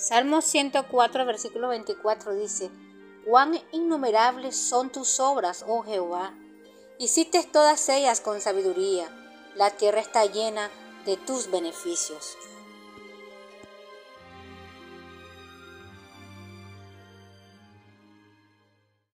Salmo 104, versículo 24 dice, Cuán innumerables son tus obras, oh Jehová. Hiciste todas ellas con sabiduría. La tierra está llena de tus beneficios.